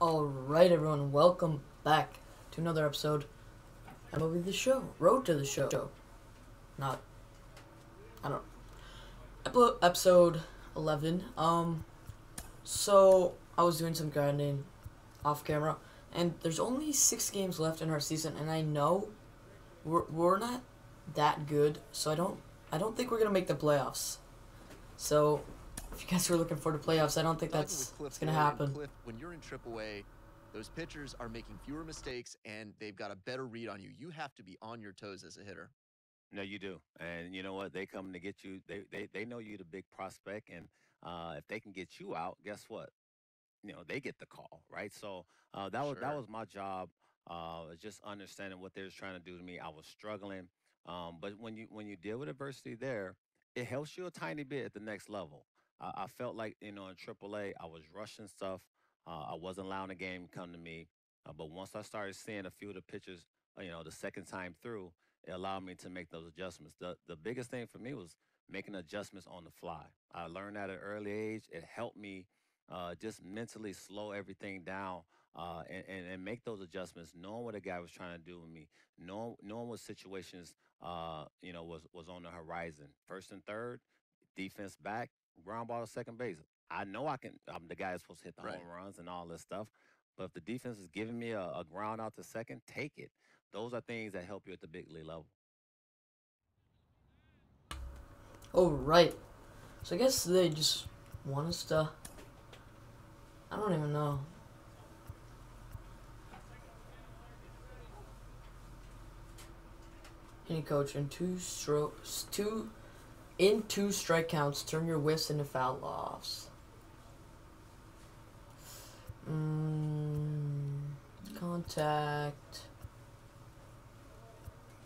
Alright, everyone, welcome back to another episode of MLB The Show. Road to the Show. Not, I don't Epi- Episode 11. Um, so, I was doing some grinding off camera, and there's only six games left in our season, and I know we're, we're not that good, so I don't, I don't think we're to make the playoffs. So, if you guys were looking for the playoffs, I don't think that's, with Cliff that's going to happen. Cliff, when you're in AAA, those pitchers are making fewer mistakes and they've got a better read on you. You have to be on your toes as a hitter. No, you do. And you know what? They come to get you. They they, they know you're the big prospect, and uh, if they can get you out, guess what? You know they get the call, right? So uh, that was that was my job. Uh, just understanding what they was trying to do to me. I was struggling, um, but when you when you deal with adversity there, it helps you a tiny bit at the next level. Uh, I felt like you know in AAA, I was rushing stuff. Uh, I wasn't allowing the game to come to me. Uh, but once I started seeing a few of the pitches, uh, you know, the second time through, it allowed me to make those adjustments. The the biggest thing for me was making adjustments on the fly. I learned that at an early age. It helped me uh, just mentally slow everything down uh, and, and, and make those adjustments, knowing what a guy was trying to do with me, knowing knowing what situations uh, you know was was on the horizon. First and third, defense back, ground ball to second base. I know I can. I'm the guy that's supposed to hit the Right. home runs and all this stuff. But if the defense is giving me a, a ground out to second, take it. Those are things that help you at the big league level. Oh, right. So I guess they just want us to. I don't even know. Any coach in two strokes, two, in two strike counts, turn your whiffs into foul offs. Mm, contact.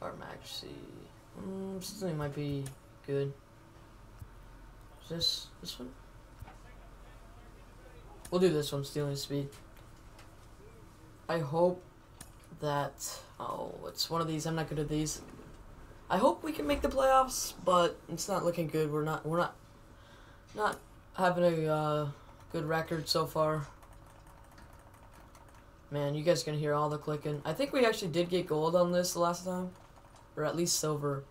Arm accuracy. Mm, something might be good. Is this this one? We'll do this one, stealing speed. I hope that oh, it's one of these. I'm not good at these. I hope we can make the playoffs, but it's not looking good. We're not we're not not having a uh, good record so far. Man, you guys gonna hear all the clicking. I think we actually did get gold on this last time, or at least silver.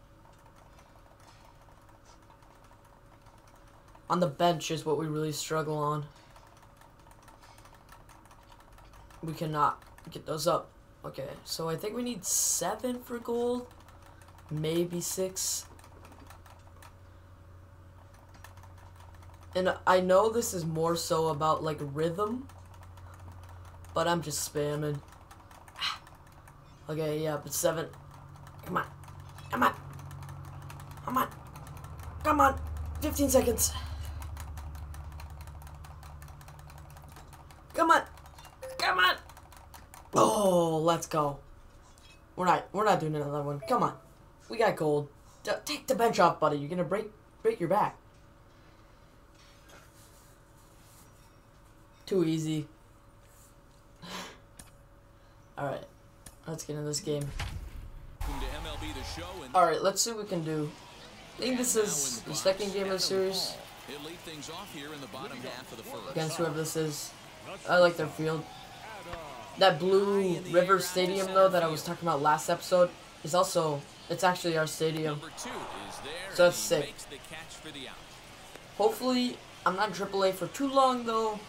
On the bench is what we really struggle on. We cannot get those up. Okay, so I think we need seven for gold. Maybe six. And I know this is more so about like rhythm. But I'm just spamming. Okay, yeah, but seven. Come on. Come on. Come on. Come on. 15 seconds. Come on. Come on. Oh, let's go. We're not we're not doing another one. Come on. We got gold. D- take the bench off, buddy. You're to break break your back. Too easy. All right. Let's get into this game. Welcome to MLB The Show and All right, let's see what we can do. I think this is the second game of the series against whoever this is. I like their field. That Blue River Stadium, though, that I was talking about last episode, is also, it's actually our stadium. Number two is there. So that's sick. Makes the catch for the out. Hopefully, I'm not AAA for too long, though.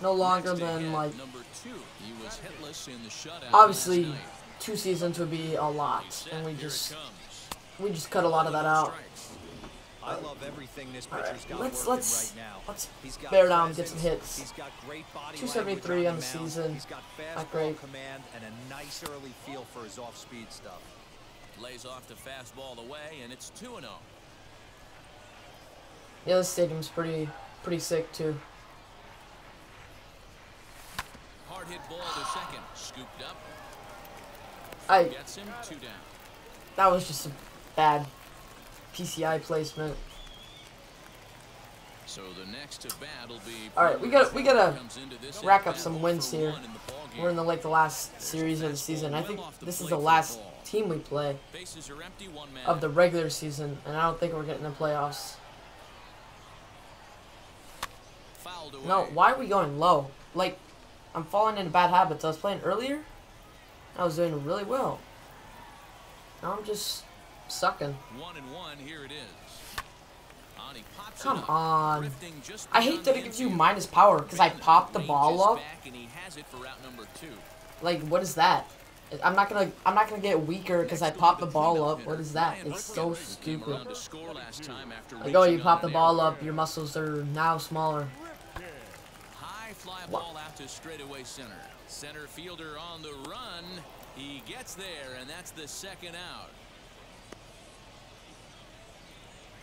No longer than, like, number two. He was hitless in the shutout obviously, two seasons would be a lot. And we just, we just cut a lot of that out. Strikes. I love everything this pitcher's right, got let's- working let's- right now. let's He's got bear down, get some hits. He's got great body 273 language on the mound, season. He's got Not great. command and a nice early feel for his off-speed stuff. Lays off the fastball away, and it's 2 0. Yeah, this stadium's pretty, pretty sick, too. Hard hit ball to second. Scooped up. I, Gets him. Two down. that was just a bad PCI placement. So the next to bat will be. All right, we gotta- we gotta Comes into this rack up some wins here. 1 in the ballgame. We're in the like the last series of the season. I think this is the last team we play Bases are empty, one man of the regular season, and I don't think we're getting the playoffs. No, why are we going low? Like, I'm falling into bad habits. I was playing earlier. I was doing really well. Now I'm just sucking. One and one, here it is. On, he pops it Come on. I hate that it gives you minus power because I popped the ball up. back, and he has it for route number two. Like, what is that? I'm not gonna. I'm not gonna get weaker because I popped the ball up. What is that? It's so Brooks, who came stupid. around to score last time after Like, oh, you pop the ball up, your muscles are now smaller. High fly ball out to straightaway center. Center fielder on the run. He gets there, and that's the second out.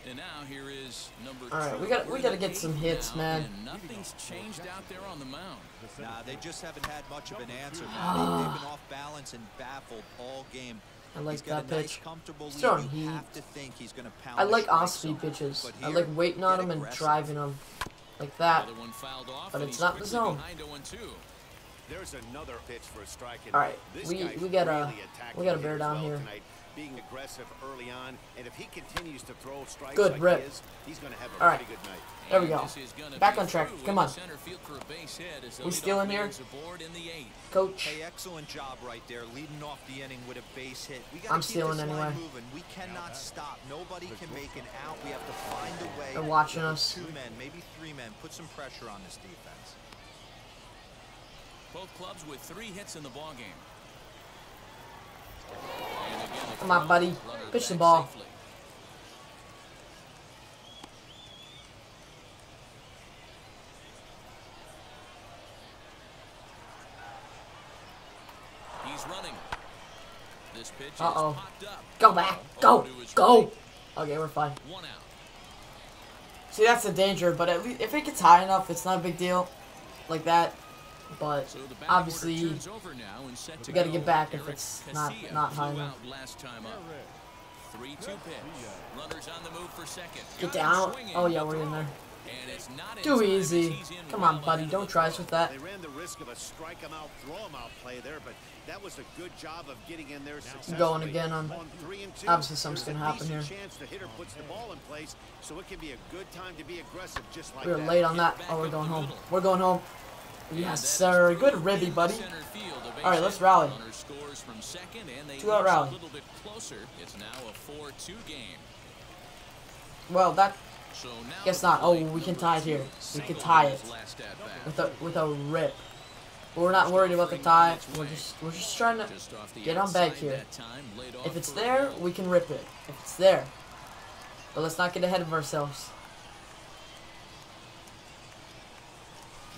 And now here is number All right, we gotta- we gotta get some hits, man. Nothing's changed out there on the mound. Nah, they just haven't had much of an answer. Matty. Ah. They've been off balance and baffled all game. I like he's that a nice, pitch. comfortable He's throwing heat. have to think he's going to pound I like strike off-speed zone. pitches. But I like waiting on get them and driving them like that. Another one fouled off, But it's not the quickly zone. behind 0-2. There's another pitch for a strike. and All right, we- we gotta- really we gotta bear down well here. Tonight, being aggressive early on, and if he continues to throw strikes Good like rip. he is, he's going to have a All right. pretty good night. There we go. this is gonna Back on track. Come on. the center field for a base hit as the We leadoff still in here? man is aboard in the. Coach, Hey, excellent job right there, leading off the inning with a base hit. We got I'm stealing anyway. moving. We cannot stop. Nobody can make an out. We have to find a way. They're watching us. Two men, maybe three men. Put some pressure on this defense. Both clubs with three hits in the ball game. And again, the Come on, buddy. Pitch the ball. He's running. This pitch Uh-oh. go back. Go. Go. Okay, we're fine. See, that's the danger. But at least if it gets high enough, it's not a big deal. Like that. But So obviously, order turns over now and set to we gotta get back if Eric it's not- not high flew enough. last time up. 3-2 pitch. Runners on the move for second. get Got down. Oh yeah, we're in there. And it's not Too easy. in Come on, buddy. Don't try us with that. They ran the risk of a strike him out, throw him out play there, but that was a good job of getting in there successfully. Going again on- three and two. obviously something's gonna happen here. chance the hitter puts the oh, ball in place, so it can be a good time to be aggressive, just like We were that. late on that. Oh, we're going home. We're going home. Yes, sir. Good ribby, buddy. All right, let's rally. Two-out rally. a little bit closer. It's now a 4-2 game. Well, that Guess not. Oh, we can tie it here. We can tie it. with a with a rip. But we're not worried about the tie. We're just we're just trying to. Get on back here. If it's there, we can rip it. If it's there, but let's not get ahead of ourselves.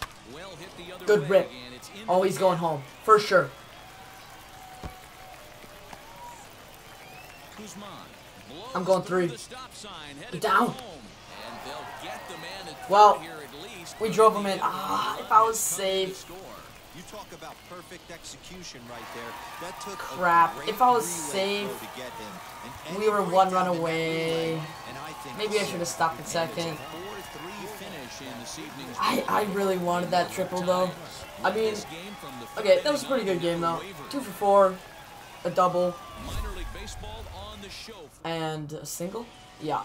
Well hit the other Good rip. and it's into Oh, he's going home for sure. I'm going through three. the stop sign, headed Get down. home, and they'll get the man at Well, third here at least, we drove him in. Ah, if I was safe. You talk about perfect execution right there. That took a Crap. If I was safe, to get him. We were one run away. I think Maybe I should have stopped at second. it's a 4-3 finish in this evening. I I really wanted that triple though. I mean, okay, that was a pretty good game though. Two for four, a double, Minor League Baseball on the show. and a single. Yeah.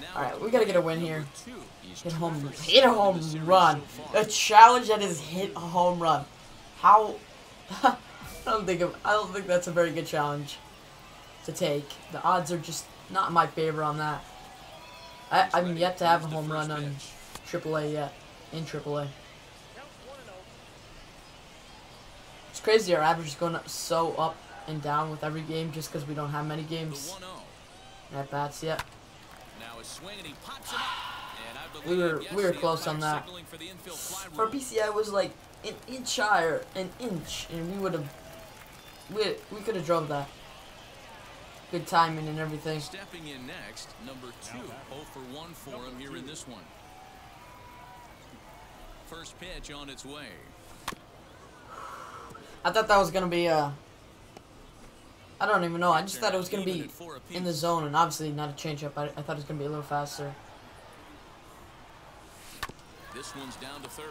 Now All right, we gotta get a win here. Hit home, hit a home run. A challenge that is hit a home run. How? I don't think of, I don't think that's a very good challenge to take. The odds are just not in my favor on that. I, I'm yet to have a home run on. AAA yet. In AAA. It's crazy. Our average is going up so up and down with every game just because we don't have many games 1-0. at bats yet. Now a swing and he pops it up. And I We were- we were close on that. for the infield fly For. PCI was like an inch higher, an inch, and we would have, we we could have drove that. Good timing and everything. Stepping in next, number two. 0 for 1 for him here in this one. First pitch on its way. I thought that was gonna be uh I don't even know. I just thought it was gonna be in the zone, and obviously not a changeup. I, I thought it was gonna be a little faster. This one's down to third.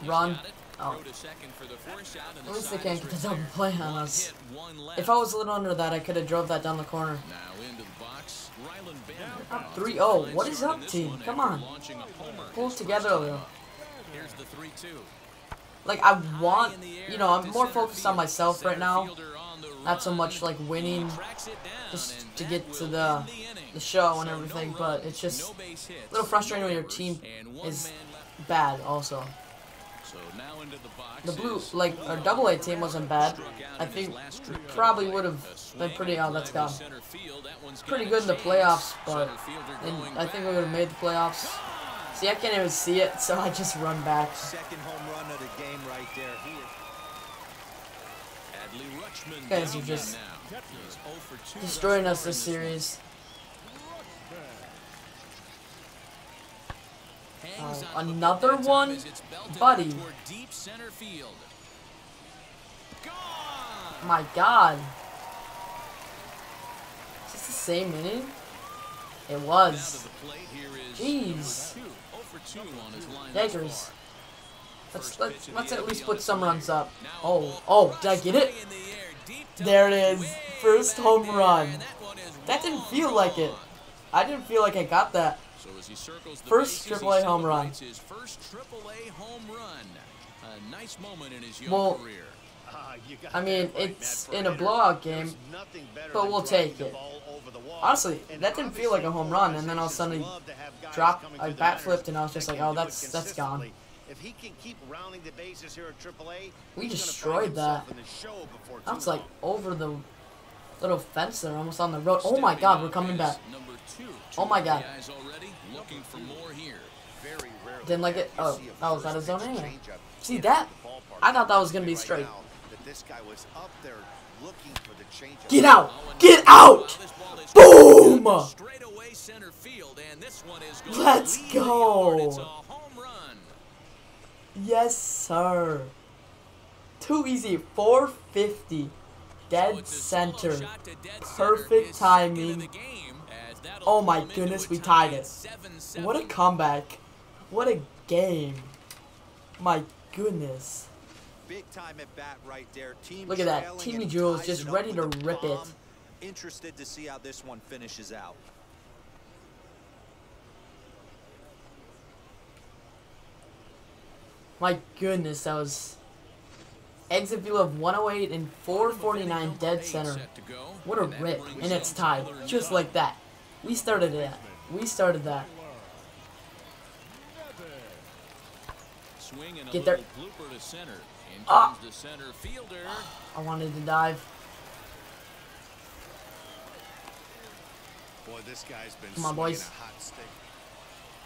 He's Run. Oh. Throw to second for the force out, and At least they can't get the double play on us. hit, one left. If I was a little under that, I could have drove that down the corner. Now into the box, Rylan Bannon. Up Off to a 3-0. What is up, team? Come on. launching Pull together a little. Here's the 3-2. like I want, you know, I'm more focused on myself right now, not so much like winning, just to get to the the show and everything. But it's just a little frustrating when your team is bad. Also, the blue, like our double A team wasn't bad. I think probably would have been pretty. Oh, that's gone. Pretty good in the playoffs, but in, I think we would have made the playoffs. See, I can't even see it, so I just run back. Second home run of the game right there. Guys are just destroying us this series. Oh, another one? Buddy. My god. Is this the same inning? It was. Jeez. Daggers. Let's, let's, let's at least put some runs up. Oh, oh, did I get it? There it is. First home run. That didn't feel like it. I didn't feel like I got that. First AAA home run. His first AAA home run. A Well, I mean, it's in a blowout game, but we'll take it. Honestly, that didn't feel like a home run, and then all of a sudden I bat flipped, and I was just like, oh, that's that's gone. Consistently. If he can keep rounding the bases here at AAA, We he's gonna destroyed that. in the show before I was like over the little fence there, almost on the road. Oh my god, we're coming back. Number two. Oh my God. Guys already looking for more here. Very rarely Didn't like it. Oh, see a oh, is that a first zone pitch anyway? See that? I thought that was gonna be straight. this guy was up there looking for the changeup. Get out! And Get now out! this ball is Boom! going Straight Yes, sir. Too easy. 450. Dead it's center. dead Perfect his timing. game, Oh my pull him into goodness, we tied it. 7-7. What a comeback. What a game. My goodness. big time at bat right there. Team Look at that. trailing Teamy and Jules just ready to a rip it. Interested to see how this one finishes out. My goodness, that was exit view of 108 and 449 dead center. Set to go, What a rip. And it's tied. Just like that. We started that. We started that. Swing and a Get there. little blooper to center. In Ah. comes the center fielder. I wanted to dive. Boy, this guy's been Come on, swinging boys.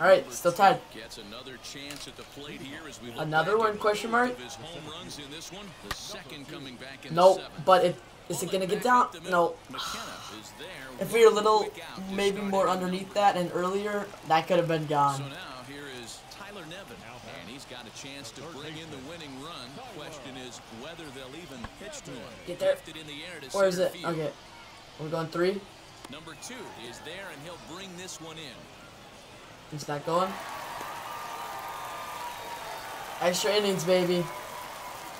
A hot stick. Alright, still tied. Gets another chance at the plate here as we Another one, question mark? of his home runs in this one. The second coming back in Nope, but it is it gonna get down? up the middle. No. If we were a little, quick out to maybe more underneath that and earlier, that could have been So gone. now here is Tyler Nevin, and he's got a chance to bring in the winning run. Question is whether they'll even pitch to him. Get there. Lifted in the air to Or is it? Okay. We're going three. Number two is there, and he'll bring this one in. Is that going? Extra innings, baby.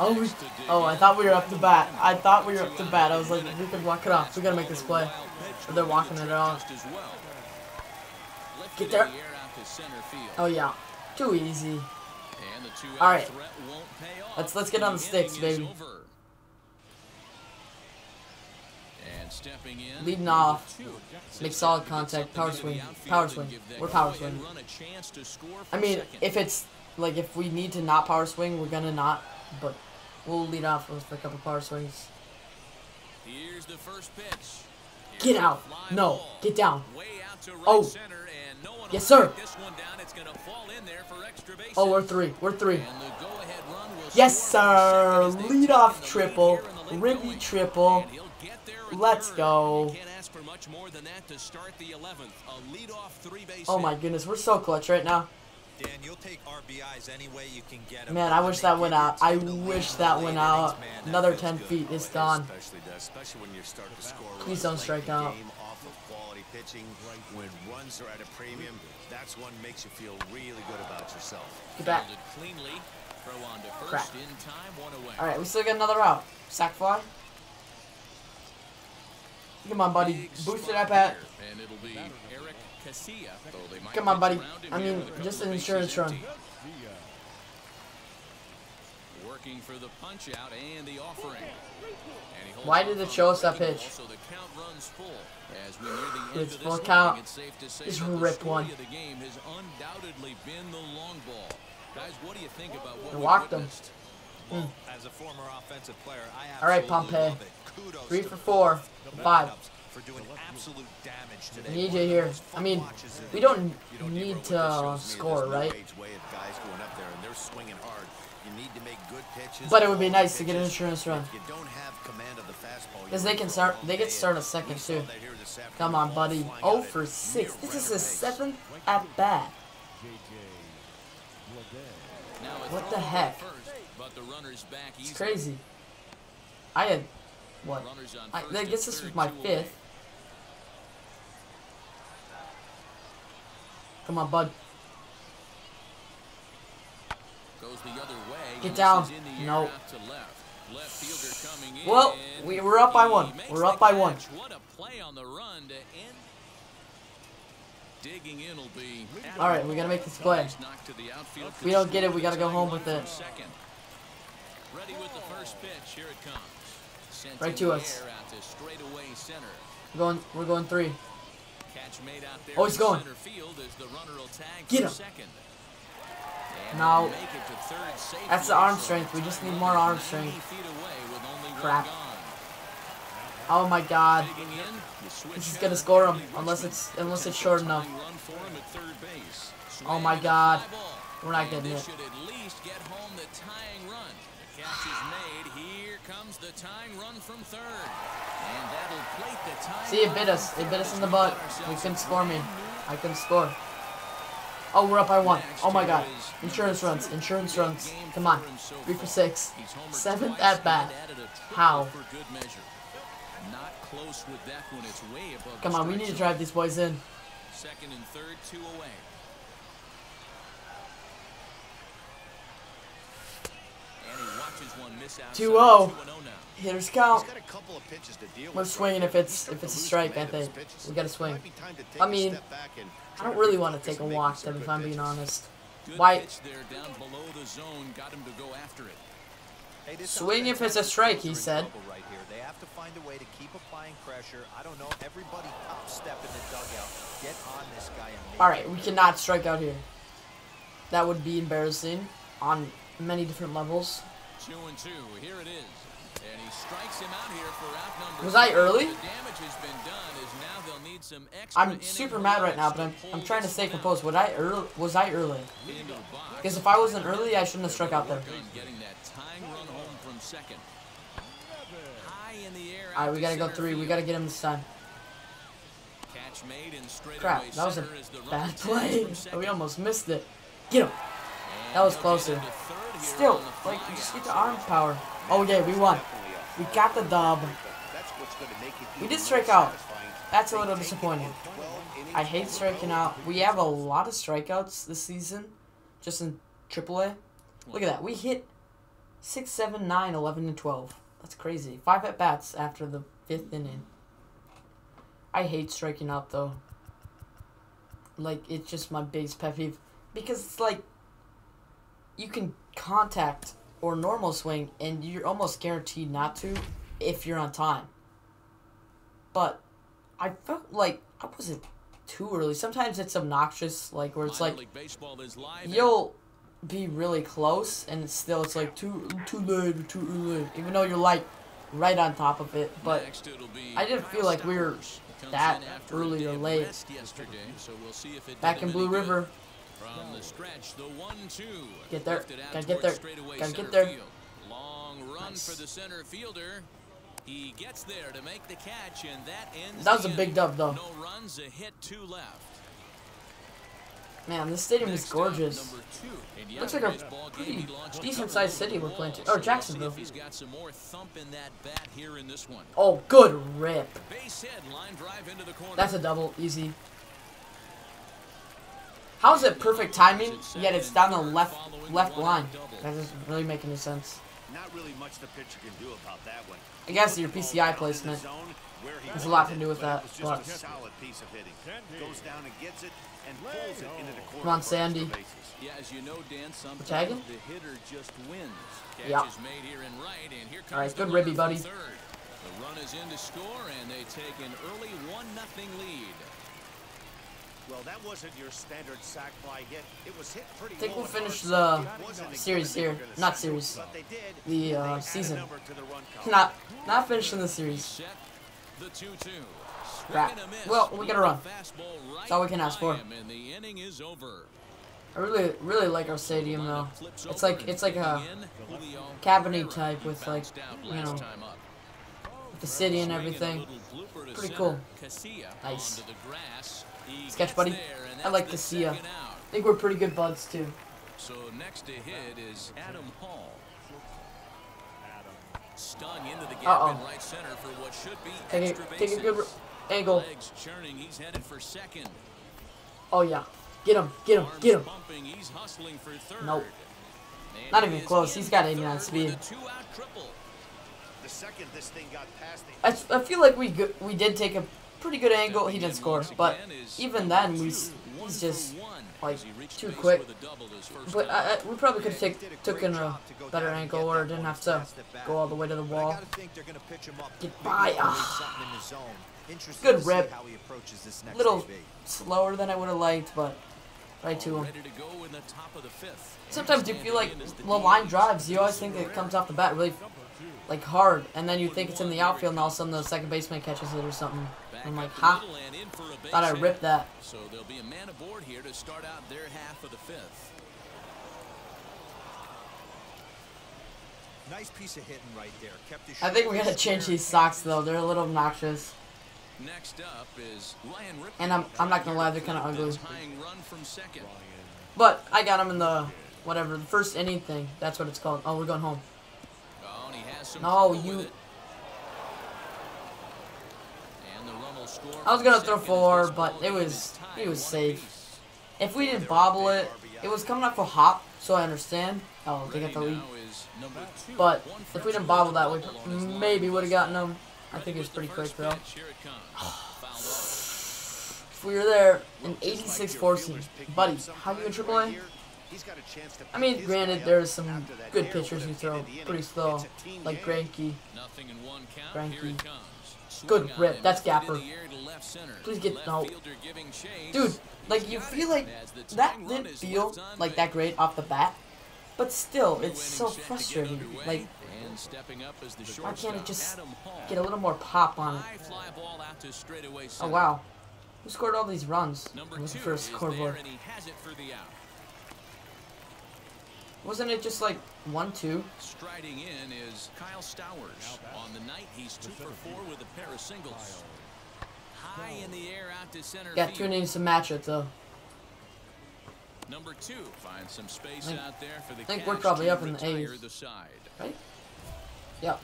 Oh, we, oh, I thought we were up to bat. I thought we were up to bat. I was like, we could walk it off. We gotta make this play. But they're walking it off. As well. Get there. the air out to center field. Oh yeah, too easy. And the two-out All right. threat won't pay off. Let's- let's get on the sticks, baby. over. And stepping in, Leading off. Make solid down to get contact. Power swing. Power swing. We're power swing. run a chance to score I mean, if it's like if we need to not power swing, we're gonna not. But we'll lead off with a couple power swings. Here's the first pitch. Get out. No, get down. Way out to right Oh. center, and no one Yes, sir. This one down. It's fall in there for extra. Oh, we're three. We're three. And the go-ahead run will Yes, sir. second as they've Lead off triple. here in the Ribby triple. Let's go. You can't ask for much more than that to start the 11th. A lead-off three-base Oh my goodness, we're so clutch right now. Dan, you'll take RBIs any way you can get 'em, Man, I wish that went out. I team the lead wish that went out. innings, man, that Another 10 feet. It's It gone. Especially does, especially when you start to score Please don't strike in the out. game off of quality pitching. When runs are at a premium, that's one makes you feel really good about yourself. Get back. Cleanly. Throw on to first Crap. in time, one away. All right, we still got another out. Sack fly. Come on, buddy. Boost it up at. here, And it'll be Eric Casilla, though they Come on, buddy. I mean, with a couple just an insurance run. Working for the punch out and the offering. Why did it show the us that pitch? So the count runs full. As we near the end It's of full count. it's safe to say Just rip one. the game has undoubtedly been the long ball. Guys, what do you think about what we walked him. as a former offensive player, I All right, absolutely Pompey. love it. Kudos Three for four, five. lineups For doing absolute damage today. Need you here. I mean, we don't You know, need to this uh, shows me is score, right? age way of guys going up there and they're swinging hard. You need to make good pitches. But it would be nice to get an insurance run. If you don't have command of the fastball, Because they can in for a start- they get day. start a second, saw too. that here this afternoon. Come on, buddy. flying Oh for six. This is right his seventh at bat. What the heck? It's crazy. I had what? I, I guess this was my fifth. Come on, bud. Goes the other way. Get down. this is in the air No. out to left. Left fielder coming in. Well, we- we're up by one. We're up by one. What a play on the run to end. Digging in will be. All right, we gotta make this play. Nice knock to the outfield. If we don't get it, we gotta go home with it. Ready with the first pitch. Here it comes. Sent Right to us. to. We're going. We're going three. Catch made out there Oh, he's going. Center field as the runner will tag Get him. Second. And No. make it to third That's the arm strength. We just need more arm strength. feet away with only Crap. Oh my God. Digging in, you switch This is gonna score him, unless it's unless it's short enough. run for him at third base. Oh my God. We're not getting it. Should at least get home the tying run. The catch is made. Here comes the tying run from third. And that'll plate the tying See, it bit us. It bit us in the butt. We couldn't score me. I couldn't score. Oh, we're up by one. Oh my God. Insurance runs. Insurance runs. Come on. Three for six. Seventh at bat. and added a triple How? For good measure. Not close with that one. It's way above Come on, we need to drive these boys in. Second and third, two away. And he watches one miss outside. 2-0. 2-0. Hitters count. got a couple of pitches to deal We're swinging if it's- if it's a strike, command I think. We gotta swing. might be time to take I a mean, step back and I don't really want to take a walk, some them, if I'm being honest. Good Why- pitch there down below the zone. Got him to go after it. Swing if it's a strike, he said. Right. They have to find a way to keep applying pressure. I don't know. Everybody top step in the dugout. Get on this guy All right, we cannot strike out here. That would be embarrassing on many different levels. Two and two. Here it is. And he strikes him out here for out number Was I early? The damage has been done as now they'll need some extra I'm super mad right now, but I'm, I'm trying to stay composed. Was I early? Was I early? Into the box. Because if I wasn't early, I shouldn't have struck out there. Work getting that tying run home from second. High in the air. All right, we gotta go three. We gotta get him this time. Catch made in straightaway Crap, that was a center as the runner bad play. We almost missed it. Get him. That was closer. Still, like, fly just get the arm power. Oh yeah, we won. We got the dub. We did strike out. That's a little disappointing. in 12 innings I hate striking out. We have a lot of strikeouts this season, just in AAA. Look at that. We hit 6, 7, 9, 11, and 12. That's crazy. Five at bats after the fifth inning. I hate striking out though. Like it's just my biggest pet peeve because it's like you can contact or normal swing and you're almost guaranteed not to if you're on time. But I felt like I wasn't too early. Sometimes it's obnoxious, like where it's like League Baseball is live and you'll be really close and it's still it's like too too late too early, even though you're like right on top of it. But Next, it'll be I didn't feel like we were that in after a early or late. yesterday, so we'll see if it Back in Blue. River, From the stretch, the one-two. Get there. Gotta get there. get there. field. Long run Nice. for the center fielder. He gets there to make the catch, and that ends. that was a big dub though. No runs, a hit, two left. Man, this stadium is Next gorgeous. two. Looks like a yesterday's ball game, pretty he launched a decent couple sized city we're playing to- or so we'll see Jacksonville. if he's got some more thump in that bat here in this one. Oh, good rip. Base hit, line drive into the corner. That's a double, easy. How is it perfect timing, yet it's down the left left line? That doesn't really make any sense. Not really much the pitcher can do about that one. I guess your Put the ball PCI down in the placement zone where he has a lot to do with that, It was just but- a solid piece of hitting. Goes down and gets it and pulls it into the corner. Come on, Sandy. Yeah, as you know, Dan, sometimes tagging? the hitter just wins. Yeah. made here in right, and here comes All right, good runner ribby, buddy. Third. The run is in to score, and they take an early one nothing lead. Well, that wasn't your standard sac fly hit. It was hit pretty I think we'll finish the so it wasn't a series given they were here. Not series. but they did, The, uh, they add a season. number to the run count. Not not finishing the series. Set the 2-2. Crap. Swing and a miss. Well, we gotta run. That's all we can ask for. by him, And the inning is over. I really really like our stadium though. It's like it's like a cabinet type with like you know the city and everything. little blooper to Pretty cool. Nice. Onto the grass. He Sketch buddy. I like to see second out. I think we're pretty good buds too. So next to hit is Adam Hall. Stung into the gap Uh-oh. in right center for what should be Take extra a take a good angle. Legs churning, he's headed for second. Oh yeah, get him, get him, get him. pumping, he's hustling for third. Nope. And Not even close. He's got 89 speed. with a. The second this thing got past the I, s- I feel like we we did take a pretty good angle. He didn't score, but even then we he's just like too quick. But I, I, we probably could have take, taken a better angle or didn't have to go all the way to the wall. Get ah. Good rip. next Little slower than I would have liked, but right to him. Sometimes you feel like the line drives, you always think it comes off the bat really like hard, and then you think it's in the outfield, and all of a sudden the second baseman catches it or something. Back I'm like, ha, and in for a base thought I ripped that. So there'll be a man aboard here to start out their half of the fifth. Nice piece of hitting right there. Kept his I think we shoulders gotta change these socks though. They're a little obnoxious, Next up is Ryan Ripley. and I'm I'm not gonna lie, they're kind of ugly. run from second. But I got him in the whatever the first inning thing. That's what it's called. Oh, we're going home. Oh, and he has some No, trouble you- with it. And the run will score I was gonna throw four, but it was it was safe. If we didn't bobble it, it was coming up for hop, so I understand. Oh, they got the lead. But if we didn't bobble that, we maybe would have gotten them. I think it was pretty quick though. If we were there like 86 your 14, fielders picking buddy, how you in AAA? I mean, granted, there's some good pitchers who throw pretty slow, like game. Granky. Nothing in one count. Frankie. Here it comes. Good rip. That's Gapper. the air to left center. Please get- no. fielder giving chase. Dude, like you feel like that didn't feel like that great off the bat, but still, it's so inning set to get frustrating. Like, and stepping up as the why can't it just get a little more pop on it? Fly ball out to Oh wow, who scored all these runs? Number It was two the first is there, scoreboard. and he has it for the out. Wasn't it just like one two? Striding in is Kyle Stowers. On the night, he's two for four with a pair of singles. High in the air out to center Got field. two innings to match it though. Number two finds some space Think- out there for the I think we're probably up in the retire A's. the side. Right? Yep.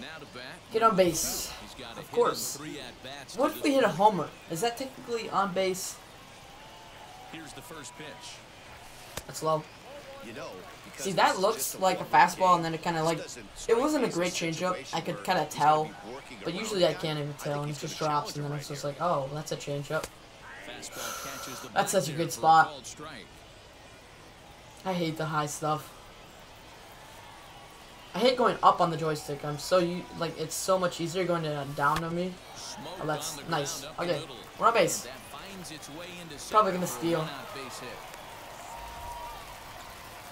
Now to bat. Get on base. He's got Of course. three at-bats What if we hit a homer? Is that technically on base? Here's the first pitch. That's low. You know, See, that looks like a fastball, game, and then it kind of like it wasn't a great changeup. I could kind of tell, but usually I can't even tell. And it just drops, and then him it's just like, oh, that's a changeup. Fastball catches the That's such a good spot. I hate the high stuff. I hate going up on the joystick. I'm so you like it's so much easier going to uh, down on me. Oh, that's nice. ground up the Okay, middle. we're on base. And that finds its way into Probably gonna steal.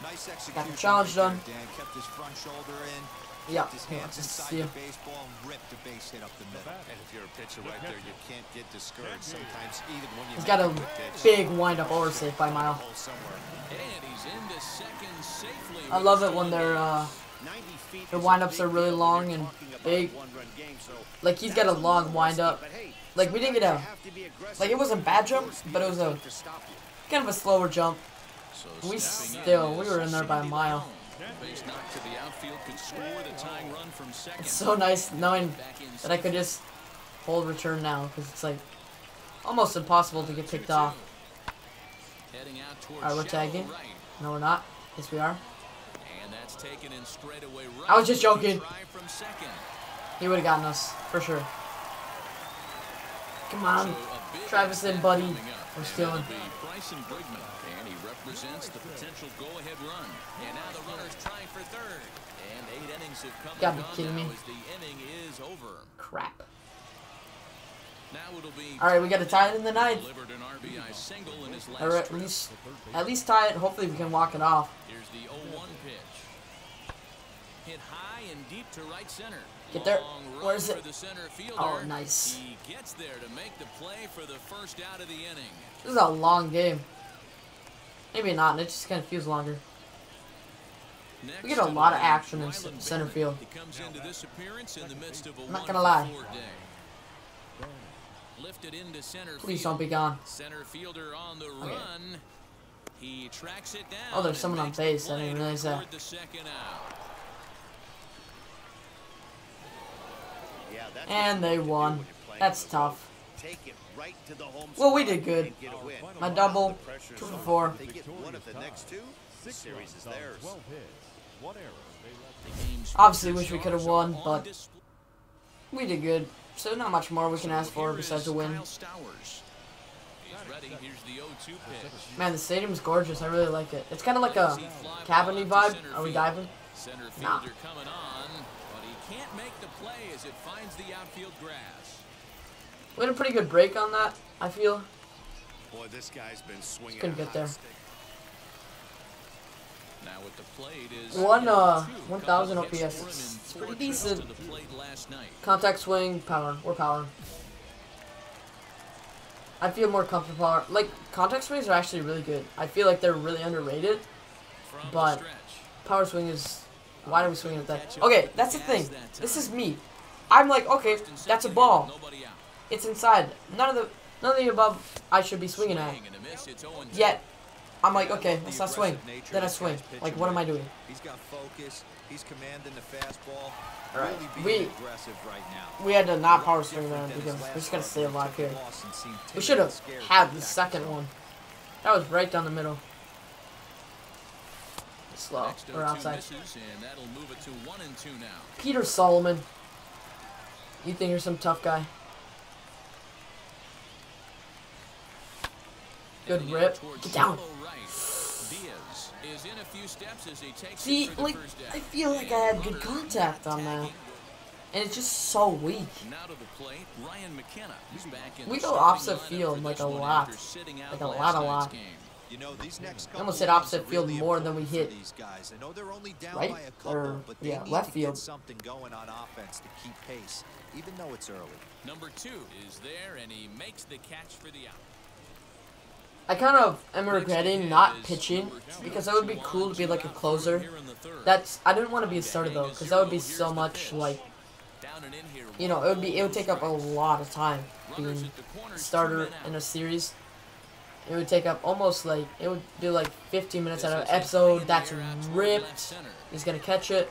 One-out base hit. Nice execution. challenge right done. there, Dan kept his front shoulder in. Yeah, kept his hands just inside the baseball and ripped a base hit up the middle. And if you're a pitcher right there, you can't get discouraged. Sometimes even when you He's make got a good big wind-up over safe by Mile. And he's into second safely. I love it when steal. they're uh 90 Their windups are really long and talking about a big. one-run game, so like he's got a long little wind-up. risky, but hey, Like we didn't get sometimes a have to be aggressive. like it wasn't bad jump, but it was a defense to stop you. kind of a slower jump. We still- we were in there by a mile. Leon. Base knock to the outfield could score the tying run from second. It's so nice knowing that I could just hold return now because it's like almost impossible to get picked off. Heading out towards Alright, we're shallow tagging. No, we're not. Yes, we are. And that That's taken in straightaway right. I was just joking. Try from second. He would have gotten us for sure. Come on, So a big Travis and Buddy. We're and stealing. Bryson Brigman, and he represents the potential go-ahead run. And now the runner's trying for third. And eight innings have come Gotta be kidding me. as the inning is over. Crap. Now it'll be All right, we got to tie it in the ninth. delivered an RBI single in his last Or at least, at least tie it. Hopefully, we can walk it off. Here's the 0-1 pitch. Hit high and deep to right center. Get there. Where is it? the center fielder. Oh, nice. He gets there to make the play for the first out of the inning. This is a long game. Maybe not. and It just kind of feels longer. Next We get a to lot of action in Rylan center field. He comes into this appearance in the midst of a I'm not gonna lie. day. Lifted into center Please field. don't be gone. Center fielder on the run. He tracks it down. Oh, there's someone on base. I didn't realize that. record The second out. Yeah, that's And they want to do won. when you're playing That's on the road. tough. Take it right to the home Well, we did good. a win. My Now double, the pressure two is for four. If They get one of the. The series is theirs. The game's Obviously, wish we could have won, but we did good. So not much more we can ask for besides is a win. Kyle Stowers. He's ready. Here's the 0-2. Man, the stadium's gorgeous. I really like it. It's kind of like a As he fly cabiny vibe. Are we diving? Nah. Can't make the play as it finds the outfield grass. We had a pretty good break on that. I feel. Boy, this guy's been swinging. couldn't get there. Now at the plate is One, uh, 1,000 OPS. for him in It's pretty decent. The plate last night. Contact swing, power. We're power. I feel more comfortable. Power. Like contact swings are actually really good. I feel like they're really underrated. From But- Power swing is. Why do we swing at that? Okay, that's the thing. This is me. I'm like, okay, that's a ball. here with nobody out. It's inside. None of the none of the above I should be swinging at. Swing and a miss, it's 0-2. Yet, I'm like, okay, love let's not swing. nature Then I swing. guy's Like, what am I doing? He's got focus. He's commanding the fastball. All right, we- aggressive right now. We had to not power swing there because last we just gotta stay when alive here. a loss and seemed We should have had the second one. That was right down the middle. Slow. Next We're 0-2 outside. misses, and that'll move it to 1 and 2 now. Peter Solomon. You think you're some tough guy? Good rip. Get down. right. Diaz is in a few steps as he takes See, it for the like, I feel like I had good contact on that. And it's just so weak. Now to the plate, Ryan McKenna. He's back in We go opposite field, like, a lot. after sitting out Like, a lot, a lot. game. You know, these next I almost said innings opposite field really more than we hit. These guys. I know they're only down Right? by a couple, Or, but they yeah, need left to field. get something going on offense to keep pace, even though it's early. Number two is there, and he makes the catch for the out. I kind of am regretting not pitching because that would be cool to be like a closer. That's I didn't want to be a starter though because that would be so much like Down and in here, you know it would be it would take up a lot of time being at the corners, two starter in a series. It would take up almost like it would be like 15 minutes out of an is hit high episode. That's air out toward left ripped. He's gonna catch it.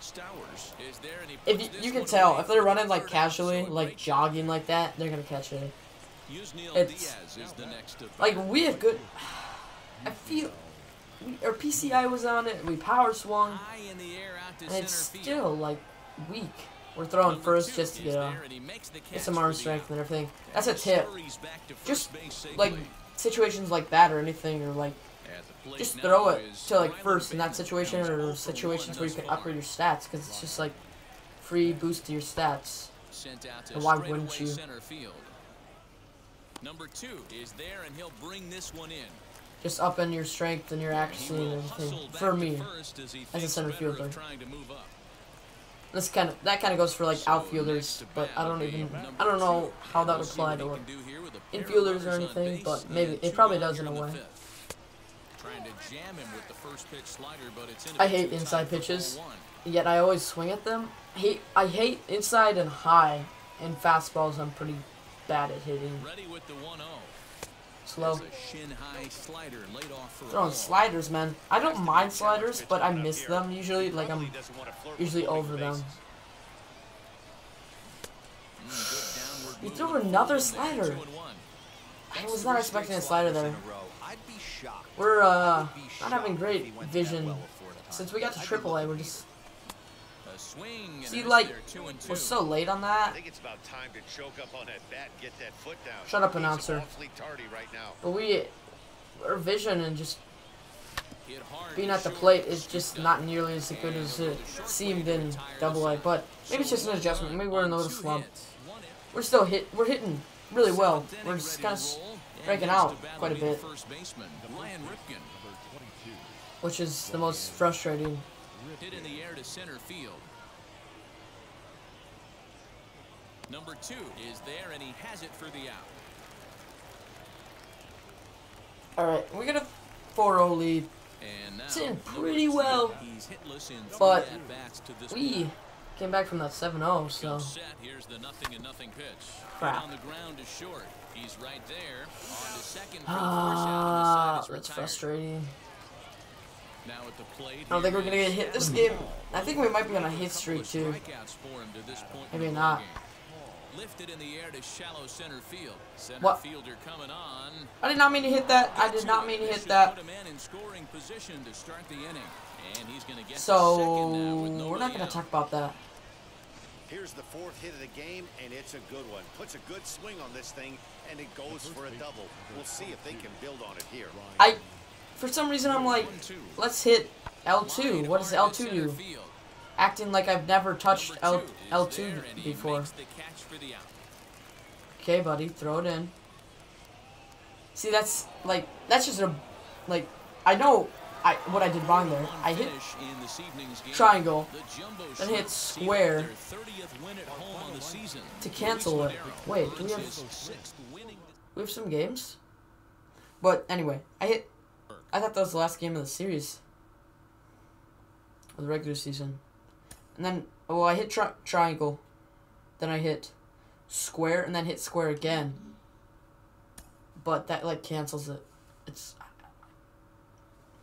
Stowers is there, and If you, you can tell if they're running like casually, like jogging like that, they're gonna catch it. It's- Diaz is the next Like we have good. I feel. We, our PCI was on it. We power swung, in the air out to and it's still like weak. We're throwing first just to get uh, there, and he makes the get some arm strength and everything. That's a tip. scurries back to first Just like situations like that or anything or like At the plate just throw it to like first in that situation or situations where you can upgrade your stats because it's just like free boost to your stats. Sent out to And why wouldn't you? Number two is there, and he'll bring this one in. Just up in your strength and your accuracy and everything. For me, as, a center fielder. trying to move up. This kind of that kind of goes for like outfielders, but I don't even I don't know how that would apply to infielders or anything, but maybe it probably does in a way. I hate inside pitches. Yet I always swing at them. Hate I hate inside and high and fastballs. I'm pretty bad at hitting. Ready with the 1-0. Slow. There's a shin high slider laid off for a Throwing sliders, man. I don't mind sliders, but I miss them usually. Like I'm usually over them. Mm, downward You threw another full in there, slider. two and one. I was not expecting a slider there. I'd be shocked. We're uh not having great if he went that vision well a fourth time. since we got to AAA, we're just A swing and See, like, two and two. we're so late on I that. think it's about time to choke up on that bat and get that foot down. Shut up, announcer. tardy right now. But we, our vision and just being at the plate is just just not nearly as good as it seemed in Double A. But maybe it's just an adjustment. Maybe we're in a little slump. hits, one error. We're still hit. We're hitting really well. We're just ready kind of, to roll, and striking out quite a will be the bit. First baseman Ryan Ripken which is the most frustrating. Hit in the air to center field. Number two is there, and he has it for the out. All right, we got a 4-0 lead. And now, Sitting number pretty two, well. He's hitless in But to this We point. came back from that 7-0, so Comes set. Here's the nothing and nothing pitch. Crap. On the ground is short. He's right there. On to second for the force out, ah, and that's retired. frustrating. Now at the plate. I don't think we're gonna get hit this game. I think we might be on a hit streak too. strikeouts for him to this point in Maybe not. Lifted in the air to shallow center field. Center What? fielder coming on. I did not mean to hit that. I did not mean to hit that. Put a man in scoring position to start the inning. And he's gonna get to So second now with we're not gonna out. talk about that. Here's the fourth hit of the game, and it's a good one. Puts a good swing on this thing, and it goes for a double. We'll see if they can build on it here. I, for some reason, I'm like, let's hit L2. What does L2 do? Acting like I've never touched L two L2 there, and he before. makes the catch for the out. Okay, buddy, throw it in. See, that's like that's just a like I know I what I did wrong there. I hit Finish in this evening's game. triangle The then hit square their 30th win at home on the season. to cancel it. Wait, do we have his sixth winning we have some games? But anyway, I hit. I thought that was the last game of the series. Of the regular season, and then oh, I hit tri- triangle, then I hit square, and then hit square again. But that like cancels it. It's.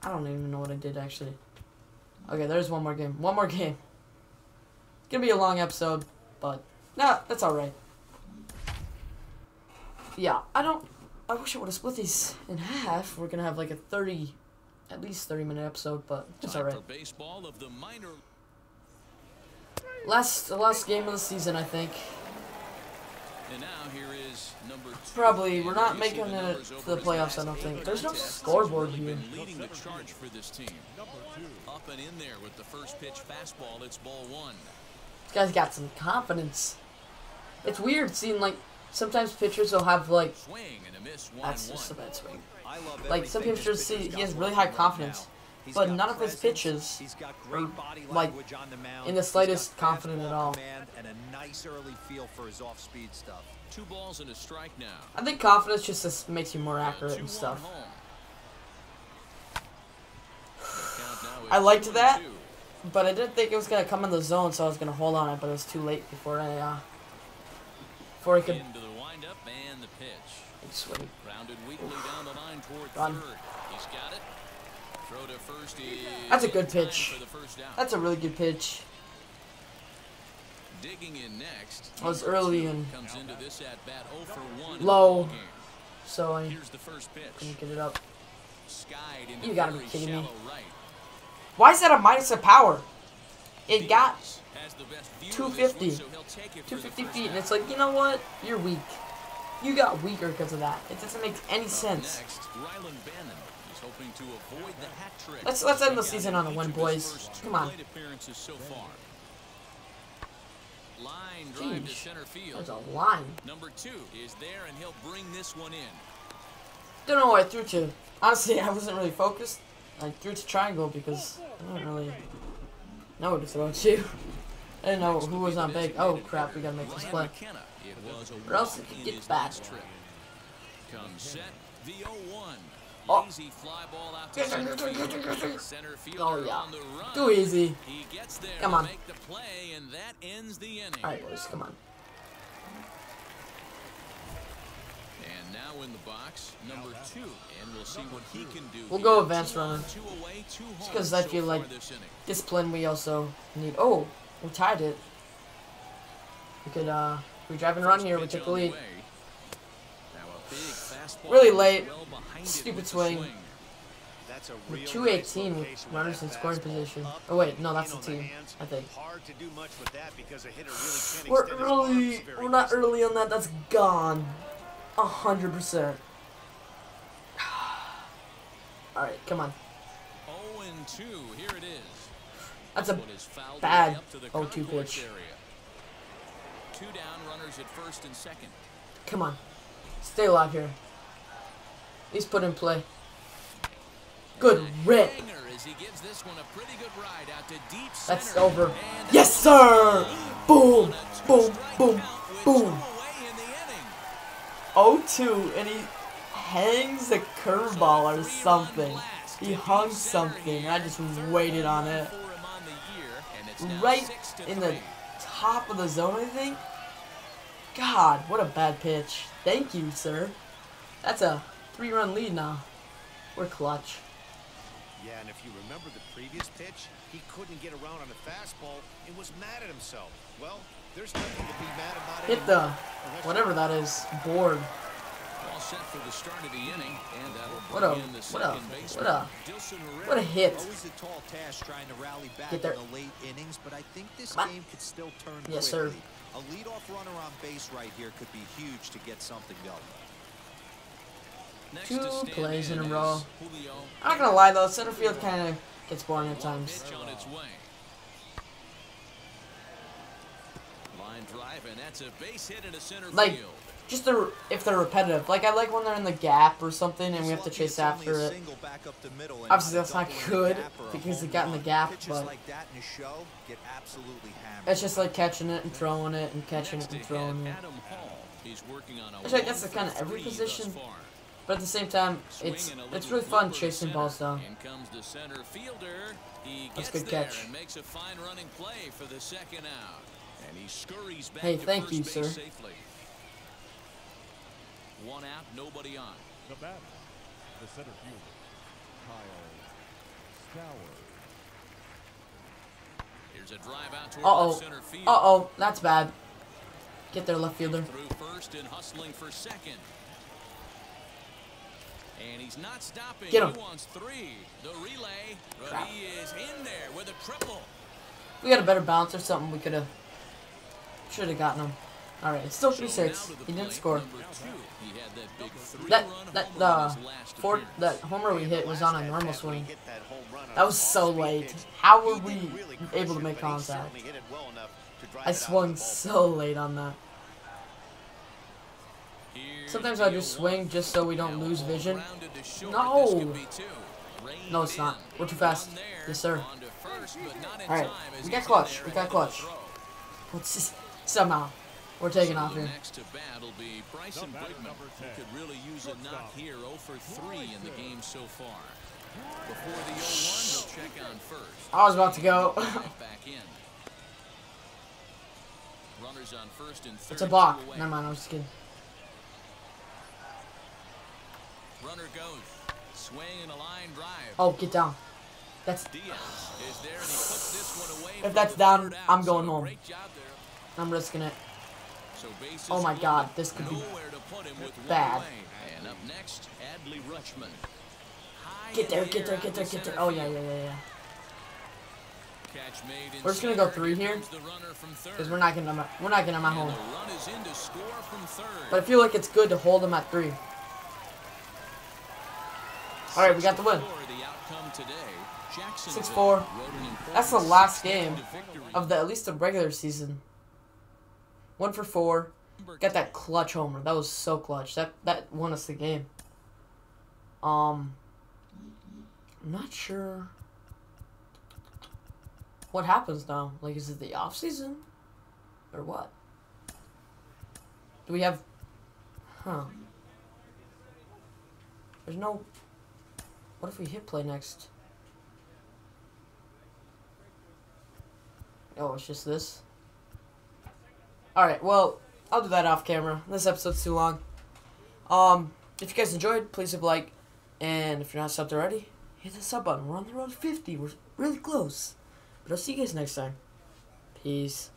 I don't even know what I did actually. Okay, there's one more game. One more game. It's gonna be a long episode, but nah, that's all right. Yeah, I don't. I wish I would have split these in half. We're gonna have like a thirty, at least thirty minute episode, but it's alright. baseball of the minor. Last, the last game of the season, I think. And now here is number two. Probably, we're not And you see making the it to the playoffs, I don't think. There's no scoreboard here. leading the charge for this team. Up and in there with the first pitch fastball. It's ball one. This guy's got some confidence. It's weird seeing like sometimes pitchers will have like Swing and a miss. One that's just a bad swing. I love Like some everything pitchers see he has really high on right confidence, but got none of his pitches he's got great are, like, on the mound, in the slightest confident at all. and a nice early feel for his off-speed stuff. Two balls and a strike now. I think confidence just just makes you more The accurate and stuff. home. The count now I liked that. But I didn't think it was gonna come in the zone, so I was gonna hold on it. But it was too late before I uh, before I could Into the windup and the pitch. Grounded weakly down the line toward Run. third. He's got it. Throw to first That's a good pitch. For the first out. That's a really good pitch. Digging in next. That was early and comes into this at bat 0 for 1 low. So I Here's the first pitch. couldn't get it up. You gotta be kidding me. Right. Why is that a minus of power? It got Diaz has the best view of 250. this one, so he'll take it for the 250 feet, and it's like, you know what? You're weak. You got weaker because of that. It doesn't make any sense. Next, Rylan Bannon is hoping to avoid the hat trick. Let's- let's end the season on a win, boys. Come on. so far. Line drive to center field. There's a line. Number two is there, and he'll bring this one in. Don't know what I threw to. Honestly, I wasn't really focused. I threw to triangle because I don't really know what to throw to. I didn't know who was on big. Oh crap, we gotta make this play. McKenna. It Or else it could get his bad. trip. Comes set. The 0-1. Oh. Easy fly ball out to center field. Center fielder Oh yeah. on the run. Too easy. He gets there Come on. make the play, and that ends the inning. Alright boys, come on. And now in the box, number two, and we'll see what he can do. We'll go advanced Two on, runner. two away, two home 'cause I feel like- this. Discipline we also need. Oh, we tied it. We could, uh, if we drive and run here, we take the lead. Really late. well behind it Stupid swing. We're 218 nice with runners in scoring position. Oh, wait, no, that's the team. I think. Hard to do much with that because a hitter really can't We're early. We're not early on that. That's gone. A hundred percent. All right, come on. 0 and 2. Here it is. That's a One is fouled bad away up to the 0-2 concourse pitch. Two down runners at first and second. come on. Stay alive here. He's put in play. Good rip. as he gives this one a pretty good ride out to deep That's center. over. Yes, sir. Boom, boom, boom, boom. two away in the inning. 0-2, and he hangs a curveball or something. He hung something. I just waited on it. for him on the year, and it's now Right in the. Top of the zone, I think. God, what a bad pitch. Thank you, sir. That's a three-run lead now. We're clutch. Yeah, and if you remember the previous pitch, he couldn't get around on a fastball and was mad at himself. Well, there's nothing to be mad about Hit the, whatever that is, board. Set for the start of the inning, and that'll What a, in the what a, baseman. what a, what a hit. Always a tall task trying to rally back Get in there. the late innings, but I think this Come on. game could still turn Yes, quickly. sir. A leadoff runner on base right here could be huge to get something going. Next Two plays in a row. Julio. I'm not gonna lie though, center field kind of gets boring at times. pitch on its way. Line drive, and that's a base hit into center Like, field. Just the, if they're repetitive. Like, I like when they're in the gap or something and we have to chase after it. single back up the middle and Obviously, that's not double in the good gap or a because they got in the gap, but- like that in a show get absolutely hammered. It's just like catching it and throwing it and catching it and throwing it. Adam Hall. He's working on a Which I guess one is kinda every position. But at the same time, it's it's really fun chasing balls down. In the center fielder. He That's gets good catch. and makes a fine running play for the second out. And he scurries back Hey, thank you, sir. safely. One out, nobody on. The batter, the center fielder, Kyle Stowers. Here's a drive out toward Uh-oh. center field. Uh-oh, that's bad. Get there, left fielder. Through first and hustling for second. And he's not stopping. Get him. He wants three. The relay, but he is in there with a triple. We got a better bounce or something. We could have, should have gotten him. All right, it's still 3 6. He didn't score. number two. He had that That three-run that uh, in his last four that homer we hit was on a normal at-bat when he swing. that home run on That an was so late. How were we able to make contact? certainly hit it well enough to drive I it out of the swung so late on that. Sometimes I the just swing just so we don't lose vision. grounded to short. No. This could be two. No, it's not. We're too fast. Yes, sir. on to first, but not in All right, we got clutch. We got the clutch. throw. Let's somehow we're taking off here. Next to bat will be Bryson Brigman, number who could really use a knock here, 0 for 3 in the game so far. Before the 0-1, he'll check on first. I was about to go. Back in. Runners on first and third. it's a two block. away. Never mind. I was just kidding. Runner goes. Swing and a line drive. Oh, get down. That's Diaz is there and he puts this one away. If that's down. I'm going home. Great job there. I'm risking it. Oh my. God, this could be to put him with bad. And up next, Adley Rutschman. Get there. Get there. Get there. Get there. Oh yeah, yeah, yeah, yeah. Catch made We're just gonna go three here, comes the runner from third. Because we're not them. We're not at And home. run is in to score from third. But I feel like it's good to hold them at three. All right, we got the win. Six-four, the outcome today. Jacksonville 6-4. rode an important That's the last game of the at least the regular season. One for four. Got that clutch homer. That was so clutch. That that won us the game. Um, I'm not sure what happens now. Like, is it the off season or what? Do we have? Huh. There's no. What if we hit play next? Oh, it's just this. All right. Well, I'll do that off camera. This episode's too long. Um, if you guys enjoyed, please leave a like, and if you're not subbed already, hit the sub button. We're on the road to 50. We're really close. But I'll see you guys next time. Peace.